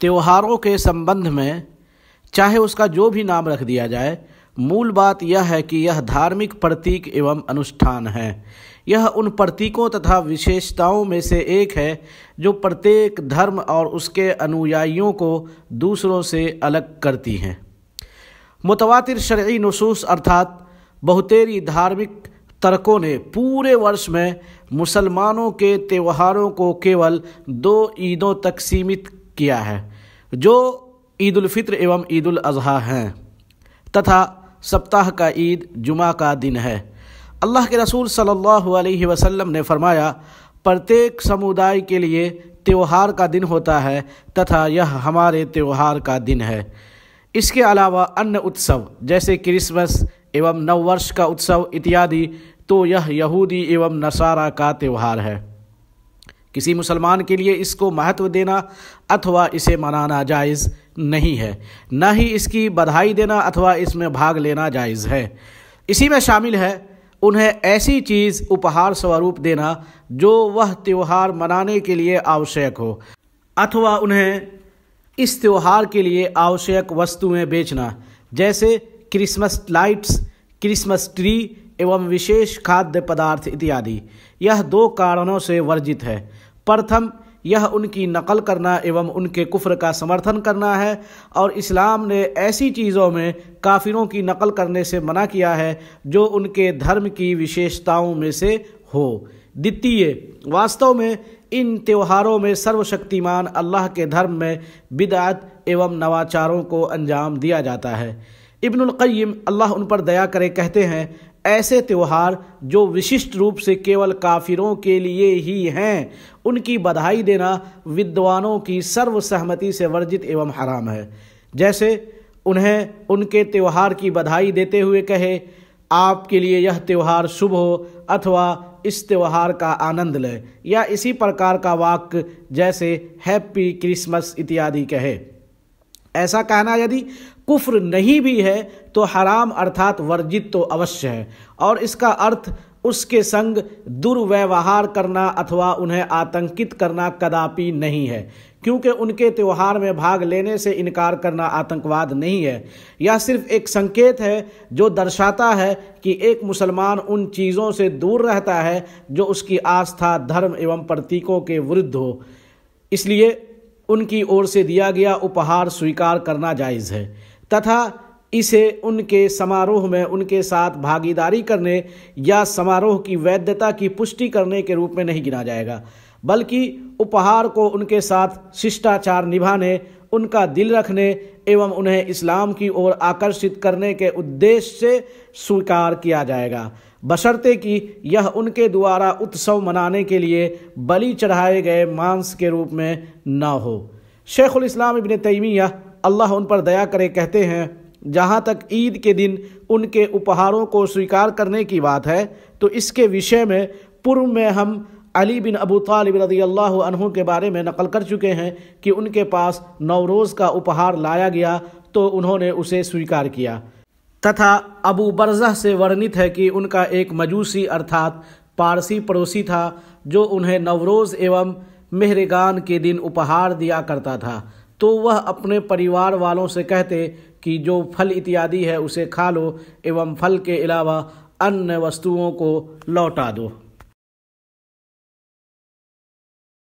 त्योहारों के संबंध में, चाहे उसका जो भी नाम रख दिया जाए, मूल बात यह है कि यह धार्मिक प्रतीक एवं अनुष्ठान है। यह उन प्रतीकों तथा विशेषताओं में से एक है, जो प्रत्येक धर्म और उसके अनुयायियों को दूसरों से अलग करती हैं। मुतवातिर शर्ዒ नसूस अर्थात बहुतेरी धार्मिक तर्कों ने पूरे वर्ष में मुसलमानों के त्योहारों को केवल दो ईदों तक सीमित किया है, जो ईद फित्र एवं ईद अजहा हैं, तथा सप्ताह का ईद, जुमा का दिन है। अल्लाह के रसूल सल्लल्लाहु अलैहि वसल्लम ने फरमाया, प्रत्येक समुदाय के लिए त्यौहार का दिन होता है, तथा यह हमारे त्यौहार का दिन है। इसके अलावा अन्य उत्सव, जैसे क्रिसमस एवं नववर्ष का उत्सव इत्यादि तो यह यहूदी एवं नसारा का त्यौहार है। किसी मुसलमान के लिए इसको महत्व देना अथवा इसे मनाना जायज़ नहीं है। न ही इसकी बधाई देना अथवा इसमें भाग लेना जायज़ है। इसी में शामिल है, उन्हें ऐसी चीज़ उपहार स्वरूप देना जो वह त्यौहार मनाने के लिए आवश्यक हो, अथवा उन्हें इस त्यौहार के लिए आवश्यक वस्तुएँ बेचना, जैसे क्रिसमस लाइट्स क्रिसमस ट्री एवं विशेष खाद्य पदार्थ इत्यादि। यह दो कारणों से वर्जित है। प्रथम, यह उनकी नकल करना एवं उनके कुफ्र का समर्थन करना है और इस्लाम ने ऐसी चीज़ों में काफिरों की नकल करने से मना किया है जो उनके धर्म की विशेषताओं में से हो। द्वितीय, वास्तव में इन त्योहारों में सर्वशक्तिमान अल्लाह के धर्म में बिदात एवं नवाचारों को अंजाम दिया जाता है। इब्नुल क़य्यिम अल्लाह उन पर दया करे कहते हैं, ऐसे त्यौहार जो विशिष्ट रूप से केवल काफिरों के लिए ही हैं, उनकी बधाई देना विद्वानों की सर्वसहमति से वर्जित एवं हराम है। जैसे उन्हें उनके त्यौहार की बधाई देते हुए कहे, आपके लिए यह त्यौहार शुभ हो अथवा इस त्यौहार का आनंद लें, या इसी प्रकार का वाक्य जैसे हैप्पी क्रिसमस इत्यादि कहे। ऐसा कहना यदि कुफ्र नहीं भी है तो हराम अर्थात वर्जित तो अवश्य है। और इसका अर्थ उसके संग दुर्व्यवहार करना अथवा उन्हें आतंकित करना कदापि नहीं है, क्योंकि उनके त्यौहार में भाग लेने से इनकार करना आतंकवाद नहीं है। यह सिर्फ़ एक संकेत है, जो दर्शाता है कि एक मुसलमान उन चीज़ों से दूर रहता है, जो उसकी आस्था, धर्म एवं प्रतीकों के विरुद्ध हो। इसलिए उनकी ओर से दिया गया उपहार स्वीकार करना जायज़ है, तथा इसे उनके समारोह में उनके साथ भागीदारी करने या समारोह की वैधता की पुष्टि करने के रूप में नहीं गिना जाएगा। बल्कि उपहार को उनके साथ शिष्टाचार निभाने, उनका दिल रखने एवं उन्हें इस्लाम की ओर आकर्षित करने के उद्देश्य से स्वीकार किया जाएगा। बशर्ते कि यह उनके द्वारा उत्सव मनाने के लिए बलि चढ़ाए गए मांस के रूप में न हो। शेखुल इस्लाम इबन तैमिया अल्लाह उन पर दया करे कहते हैं, जहाँ तक ईद के दिन उनके उपहारों को स्वीकार करने की बात है तो इसके विषय में पूर्व में हम अली बिन अबू तालिब रदी अल्लाह अनहु के बारे में नकल कर चुके हैं कि उनके पास नवरोज़ का उपहार लाया गया तो उन्होंने उसे स्वीकार किया। तथा अबू बरजह से वर्णित है कि उनका एक मजूसी अर्थात पारसी पड़ोसी था, जो उन्हें नवरोज़ एवं मेहरगान के दिन उपहार दिया करता था। तो वह अपने परिवार वालों से कहते कि जो फल इत्यादि है उसे खा लो, एवं फल के अलावा अन्य वस्तुओं को लौटा दो।